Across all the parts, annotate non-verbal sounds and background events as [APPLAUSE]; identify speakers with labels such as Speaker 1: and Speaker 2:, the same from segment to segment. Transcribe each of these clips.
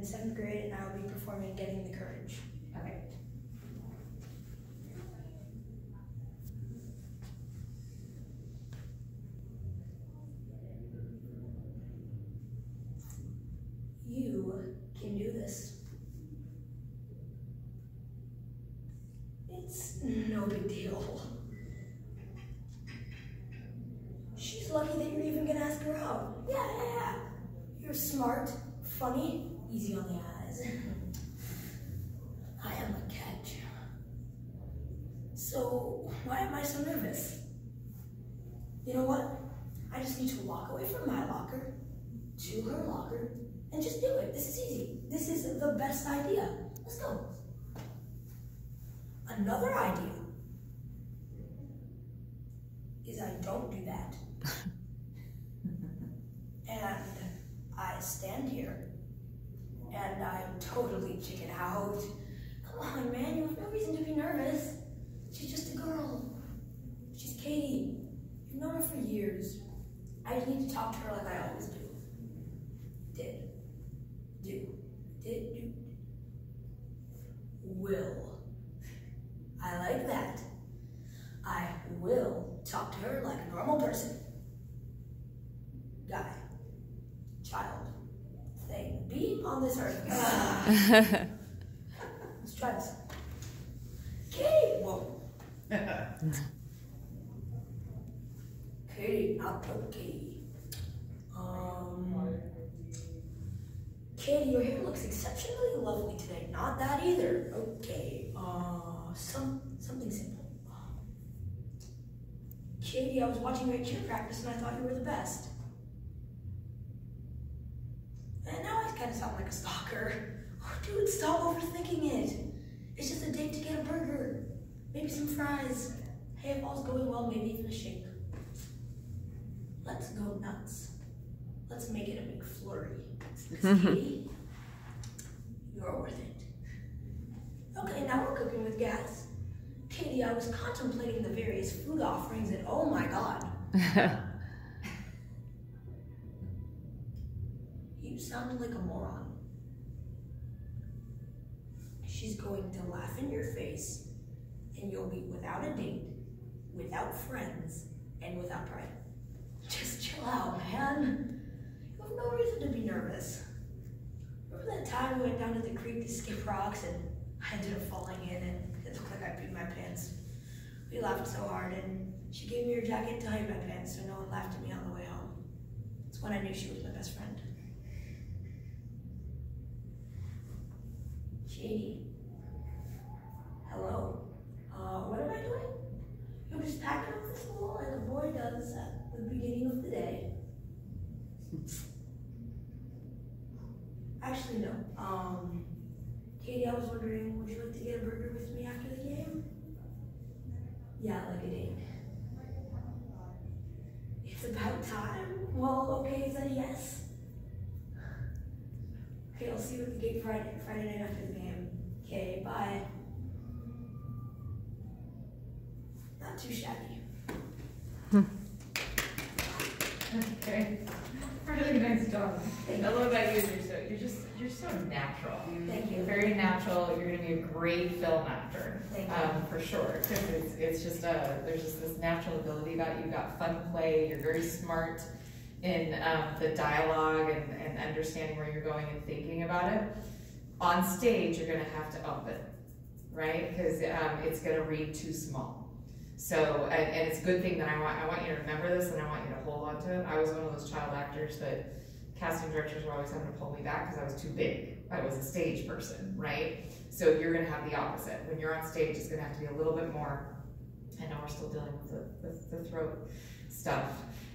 Speaker 1: in seventh grade, and I will be performing Getting the Courage.
Speaker 2: Okay.
Speaker 1: You can do this. It's no big deal. She's lucky that you're even gonna ask her out. Yeah, yeah, yeah. You're smart, funny, easy on the eyes. I am a catch. So, why am I so nervous? You know what? I just need to walk away from my locker to her locker and just do it. This is easy. This is the best idea. Let's go. Another idea is I don't do that. [LAUGHS] and I stand here and I'm totally chicken out. Come on, man, you have no reason to be nervous. She's just a girl. She's Katie. You've known her for years. I just need to talk to her like I always do. Did. Do. Did. Do. Will. I like that. I will talk to her like a normal person. Guy. Child. Thing. Being on this earth. Ah. Let's try this. Katie! Whoa. Katie, the Katie. Um, Katie, your hair looks exceptionally lovely today. Not that either. Okay. Uh, some something simple. Katie, I was watching you at cheer practice and I thought you were the best. And now I kind of sound like a stalker. Oh, dude, stop overthinking it. It's just a date to get a burger, maybe some fries. Hey, if all's going well, maybe even a shake. Let's go nuts. Let's make it a McFlurry. [LAUGHS] Katie, you're worth it. Okay, now we're cooking with gas. Katie, I was contemplating the various food offerings and oh my god. [LAUGHS] you sound like a moron. She's going to laugh in your face and you'll be without a date, without friends, and without pride. Just chill out, man. You have no reason to be nervous. Remember that time we went down to the creek to skip rocks and I ended up falling in and it looked like I peed my pants. We laughed so hard and she gave me her jacket to hide my pants so no one laughed at me on the way home. That's when I knew she was my best friend. Shady. Hello. Uh, what am I doing? I'm just packing up the school and the boy does at the beginning of the day. Actually, no. Um, Katie, I was wondering, would you like to get a burger with me after the game? Yeah, like a date. It's about time. Well, okay, is that a yes? Okay, I'll see you at the gate Friday, Friday night after the game. Okay, bye. Not too shabby.
Speaker 2: Okay. Really nice job.
Speaker 1: Thank
Speaker 2: I love about you, you're so, you're just, you're so natural.
Speaker 1: Thank
Speaker 2: You're very natural, you're gonna be a great film actor,
Speaker 1: Thank you.
Speaker 2: um, for sure. 'Cause it's, it's just a, there's just this natural ability about you, you've got fun play, you're very smart in, um, the dialogue and, and understanding where you're going and thinking about it. On stage, you're gonna have to up it, right? Cause, um, it's gonna read too small. So, and, and it's a good thing that I want, I want you to remember this and I want you to hold on to it. I was one of those child actors that casting directors were always having to pull me back because I was too big. I was a stage person, right? So you're gonna have the opposite. When you're on stage, it's gonna have to be a little bit more, I know we're still dealing with the, the, the throat stuff.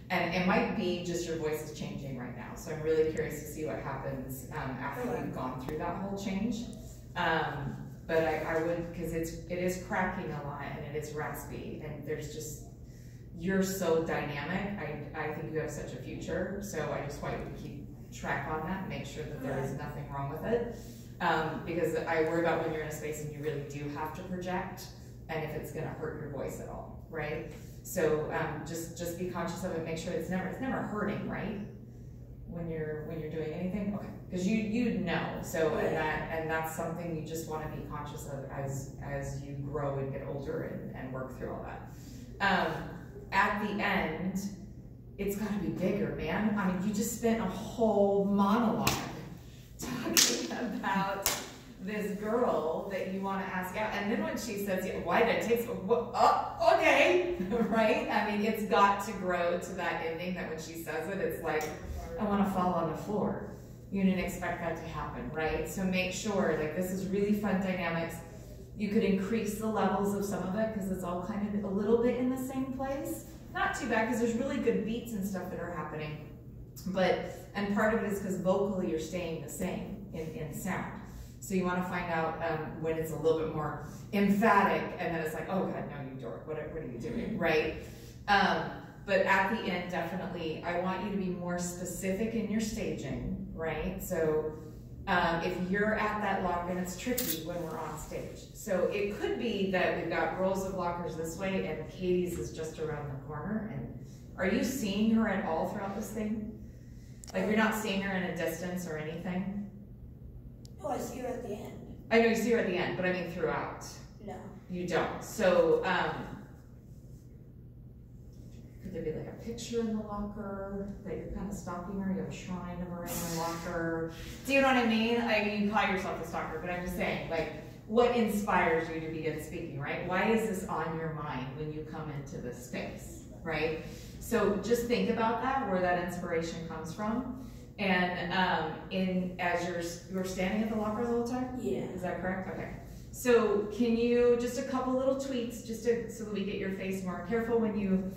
Speaker 2: And it might be just your voice is changing right now. So I'm really curious to see what happens, um, after you've gone through that whole change. Um, but I, I would, because it's, it is cracking a lot and it is raspy and there's just, you're so dynamic. I, I think you have such a future. So I just want you to keep track on that and make sure that there is nothing wrong with it. Um, because I worry about when you're in a space and you really do have to project and if it's gonna hurt your voice at all, right? So, um, just, just be conscious of it, make sure it's never, it's never hurting, right? When you're when you're doing anything? Okay, because you you know. So and that and that's something you just want to be conscious of as as you grow and get older and, and work through all that. Um, at the end, it's got to be bigger, man. I mean, you just spent a whole monologue talking [LAUGHS] about this girl that you want to ask out, and then when she says, yeah, "Why did it take so?" wha- Oh, okay, [LAUGHS] right? I mean, it's got to grow to that ending that when she says it, it's like, I want to fall on the floor. You didn't expect that to happen, right? So make sure, like, this is really fun dynamics. You could increase the levels of some of it because it's all kind of a little bit in the same place. Not too bad because there's really good beats and stuff that are happening. But, and part of it is because vocally you're staying the same in, in sound. So you want to find out um, when it's a little bit more emphatic and then it's like, oh God, no, you dork, what, are- what are you doing, right? Um, but at the end, definitely, I want you to be more specific in your staging, right? So um, if you're at that lock, and it's tricky when we're on stage. So it could be that we've got rows of lockers this way and Katie's is just around the corner. And are you seeing her at all throughout this thing? Like you're not seeing her in a distance or anything?
Speaker 1: Oh, I see her at the end.
Speaker 2: I know you see her at the end, but I mean throughout.
Speaker 1: No.
Speaker 2: You don't. So, um, could there be like a picture in the locker that you're kind of stalking her? You have a shrine of her in the locker. Do you know what I mean? I mean, you call yourself a stalker, but I'm just saying, like, what inspires you to begin speaking, right? Why is this on your mind when you come into this space, right? So just think about that, where that inspiration comes from. And um, in as you're you're standing at the locker the whole time.
Speaker 1: Yeah.
Speaker 2: Is that correct? Okay. So can you, just a couple little tweaks, just to, so that we get your face more careful when you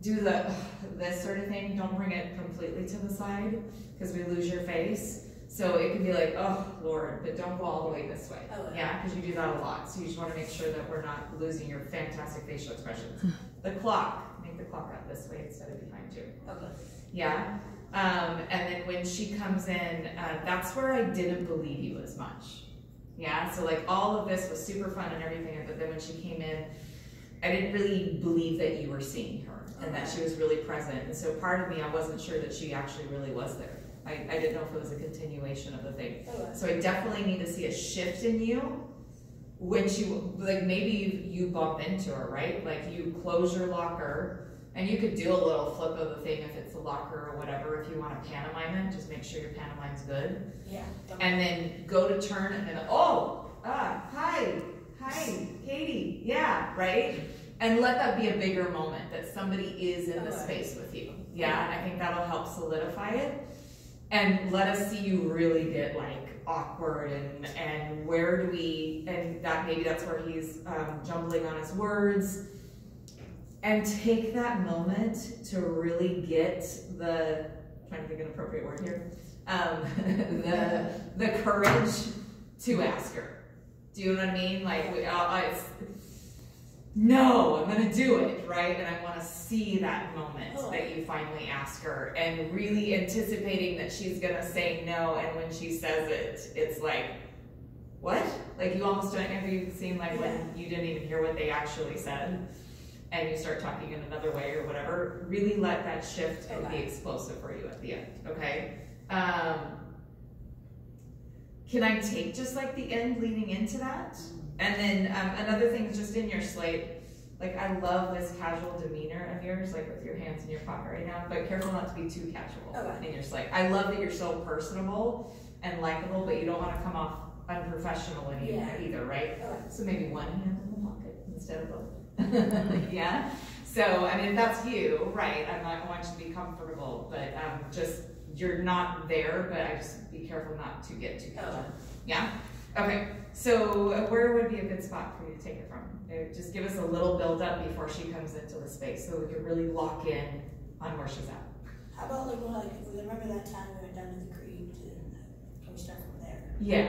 Speaker 2: do the, [SIGHS] this sort of thing, don't bring it completely to the side, because we lose your face. So it can be like, oh, Lord, but don't go all the way this way.
Speaker 1: Okay.
Speaker 2: Yeah, because you do that a lot, so you just wanna make sure that we're not losing your fantastic facial expressions. The clock, the clock out this way instead of behind you.
Speaker 1: Okay.
Speaker 2: Yeah. Um, and then when she comes in, uh, that's where I didn't believe you as much. Yeah. So like all of this was super fun and everything, but then when she came in, I didn't really believe that you were seeing her and that she was really present. And so part of me, I wasn't sure that she actually really was there. I, I didn't know if it was a continuation of the thing.
Speaker 1: Okay.
Speaker 2: So I definitely need to see a shift in you when she, like maybe you, you bump into her, right? Like you close your locker and you could do a little flip of the thing if it's a locker or whatever, if you want to pantomime it, just make sure your pantomime's good.
Speaker 1: Yeah.
Speaker 2: And then go to turn and then, oh, ah, hi, hi, Katie, yeah, right? And let that be a bigger moment that somebody is in the space with you. Yeah, and I think that'll help solidify it. And let us see you really get like awkward and, and where do we, and that maybe that's where he's um, jumbling on his words. And take that moment to really get the, I'm trying to think of an appropriate word here, um, [LAUGHS] the, the courage to ask her. Do you know what I mean? Like, we, uh, it's, no, I'm gonna do it, right? And I wanna see that moment
Speaker 1: Oh.
Speaker 2: that you finally ask her and really anticipating that she's gonna say no. And when she says it, it's like, what? Like you almost don't, have you seen like when you didn't even hear what they actually said? And you start talking in another way or whatever, really let that shift and be explosive for you at the end, okay? Um, can I take just like the end leading into that? And then um, another thing is just in your slate, like I love this casual demeanor of yours, like with your hands in your pocket right now, but careful not to be too casual
Speaker 1: Okay.
Speaker 2: in your slate. I love that you're so personable and likable, but you don't want to come off unprofessional in either,
Speaker 1: Yeah.
Speaker 2: either, right?
Speaker 1: Okay.
Speaker 2: So maybe one hand in the pocket instead of both. [LAUGHS] yeah. So I mean, if that's you, right? I'm not, I want you to be comfortable, but um, just you're not there. But I just be careful not to get too casual.
Speaker 1: Okay.
Speaker 2: Yeah. Okay. So uh, where would be a good spot for you to take it from? Uh, Just give us a little build up before she comes into the space, so we can really lock in on where she's at.
Speaker 1: How about like, when, like, we remember that time we went down to the creek and can we start from there?
Speaker 2: Yeah.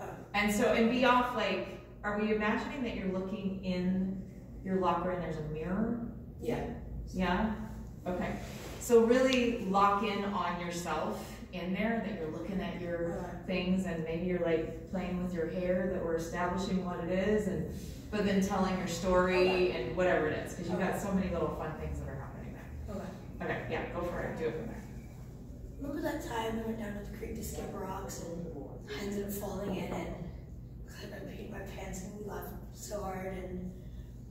Speaker 1: Okay.
Speaker 2: And so, and be off like, are we imagining that you're looking in your locker and there's a mirror?
Speaker 1: Yeah.
Speaker 2: Yeah? Okay. So really lock in on yourself in there, that you're looking at your
Speaker 1: uh-huh.
Speaker 2: things and maybe you're like playing with your hair, that we're establishing what it is and, but then telling your story and whatever it is, because you've got so many little fun things that are happening there.
Speaker 1: Okay.
Speaker 2: Okay, yeah, go for it, do it from there.
Speaker 1: Remember that time we went down to the creek to skip rocks and I ended up falling in and I my pants and we laughed so hard and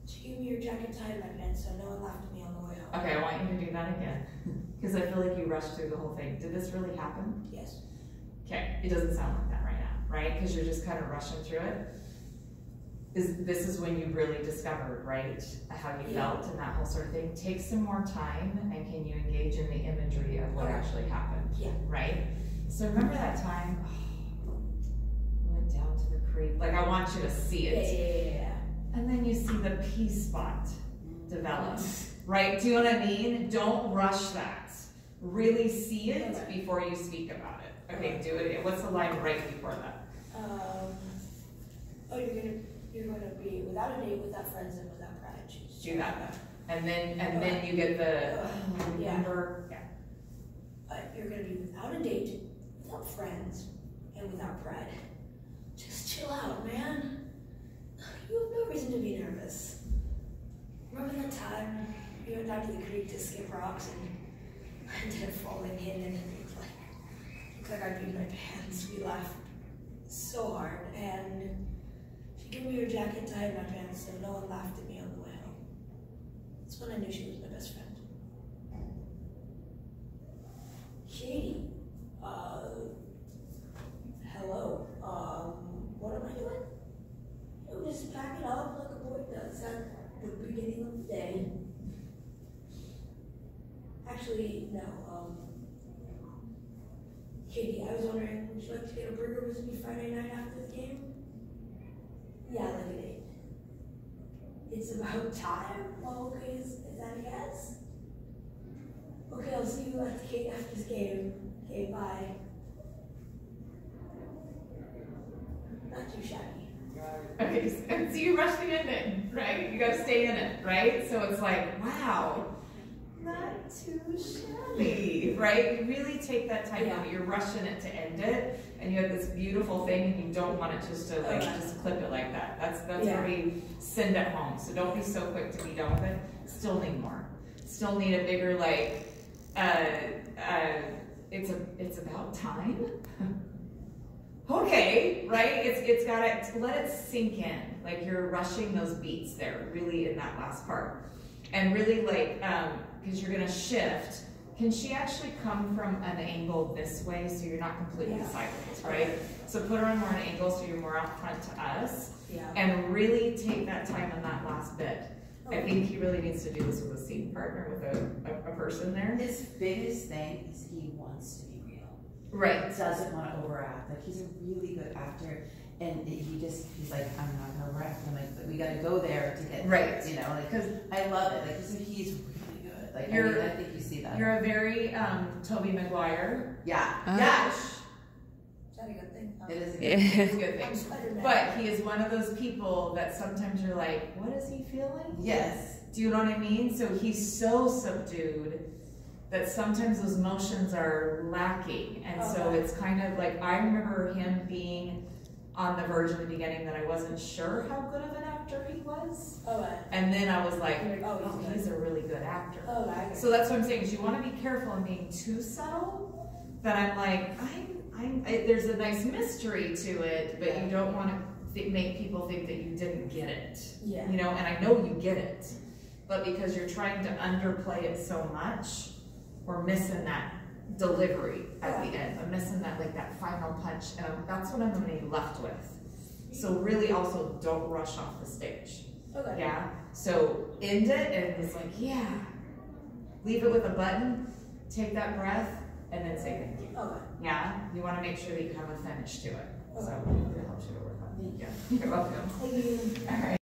Speaker 1: she gave me her jacket tied my pants so no one laughed at me on the way home.
Speaker 2: Okay, I want you to do that again, [LAUGHS] because I feel like you rushed through the whole thing. Did this really happen?
Speaker 1: Yes.
Speaker 2: Okay, it doesn't sound like that right now, right? Because you're just kind of rushing through it. Is this is when you really discovered, right, how you
Speaker 1: Yeah.
Speaker 2: felt and that whole sort of thing. Take some more time and can you engage in the imagery of what
Speaker 1: Okay.
Speaker 2: actually happened?
Speaker 1: Yeah.
Speaker 2: Right. So remember that time [SIGHS] we went down to the creek. Like I want you to see
Speaker 1: Yeah,
Speaker 2: it,
Speaker 1: yeah, yeah,
Speaker 2: and then you see the P spot develop. Right? Do you know what I mean? Don't rush that. Really see it
Speaker 1: Okay.
Speaker 2: before you speak about it. Okay, do it. What's the line right before that?
Speaker 1: Um, oh, you're gonna you're gonna be without a date, without friends, and without pride. Choose.
Speaker 2: Do that. And then and then you get the
Speaker 1: yeah.
Speaker 2: remember yeah.
Speaker 1: But you're gonna be without a date, without friends, and without pride. Just chill out, man. You have no reason to be nervous. Remember that time we went down to the creek to skip rocks and I ended up falling in and it looked like, looked like I peed my pants. We laughed so hard and she gave me her jacket, tied my pants so no one laughed at me on the way home. That's when I knew she was my best friend. Katie, uh, hello. Um, what am I doing? Just packing up like a boy does at the beginning of the day. Actually, no. Um, Katie, I was wondering, would you like to get a burger with me Friday night after the game? Yeah, like an eight. It's about time. Oh, okay, is, is that a yes? Okay, I'll see you at the after game. Okay, bye. Not too shabby.
Speaker 2: Okay, so, and so you rush the ending, right? You gotta stay in it, right? So it's like, wow, not too shabby, right? You really take that time
Speaker 1: Yeah.
Speaker 2: out. You're rushing it to end it, and you have this beautiful thing, and you don't want it just to like
Speaker 1: Okay.
Speaker 2: just clip it like that. That's that's
Speaker 1: Yeah.
Speaker 2: where we send it home. So don't be so quick to be done with it. Still need more. Still need a bigger like. Uh, uh, it's a it's about time. [LAUGHS] okay, right? It's it's gotta let it sink in. Like you're rushing those beats there, really in that last part, and really like um, because you're gonna shift. Can she actually come from an angle this way so you're not completely
Speaker 1: Yeah.
Speaker 2: sideways, right? So put her on more an angle so you're more out front to us,
Speaker 1: Yeah.
Speaker 2: and really take that time on that last bit. I think he really needs to do this with a scene partner, with a, a, a person there.
Speaker 3: His biggest thing is he wants to.
Speaker 2: Right.
Speaker 3: Doesn't want to overact. Like he's a really good actor, and he just he's like, I'm not gonna overact. I'm like, but we got to go there to get
Speaker 2: Right.
Speaker 3: You know, like because I love it. Like 'cause he's really good. Like I,
Speaker 2: You're-
Speaker 3: mean, I think you see that.
Speaker 2: You're a very um, Tobey Maguire.
Speaker 3: yeah,
Speaker 4: Uh-huh.
Speaker 3: yeah.
Speaker 1: Is a good thing?
Speaker 3: It is. A good
Speaker 4: Yeah.
Speaker 2: It's a good thing. But he is one of those people that sometimes you're like, what is he feeling?
Speaker 3: Yes.
Speaker 2: Do you know what I mean? So he's so subdued that sometimes those motions are lacking. And so it's kind of like, I remember him being on the verge in the beginning that I wasn't sure how good of an actor he was.
Speaker 1: Oh, uh,
Speaker 2: And then I was like,
Speaker 1: Oh,
Speaker 2: oh,
Speaker 1: he's
Speaker 2: he's a really good actor.
Speaker 1: oh, I
Speaker 2: So that's what I'm saying, is you wanna be careful in being too subtle, that I'm like, I'm, I'm, I, there's a nice mystery to it, but you don't wanna th- make people think that you didn't get it.
Speaker 1: Yeah.
Speaker 2: You know, and I know you get it, but because you're trying to underplay it so much, we're missing that delivery at the end, I'm missing that, like, that final punch, and I'm- that's what I'm gonna be left with. So really also, don't rush off the stage.
Speaker 1: Okay.
Speaker 2: Yeah, so end it and it's like, yeah. Leave it with a button, take that breath, and then say thank you.
Speaker 1: Okay.
Speaker 2: Yeah, you wanna make sure that you have a finish to it.
Speaker 1: Okay.
Speaker 2: So, it helps you to work on.
Speaker 3: Thank you.
Speaker 2: Yeah, you're welcome.
Speaker 1: Thank you.
Speaker 2: All right.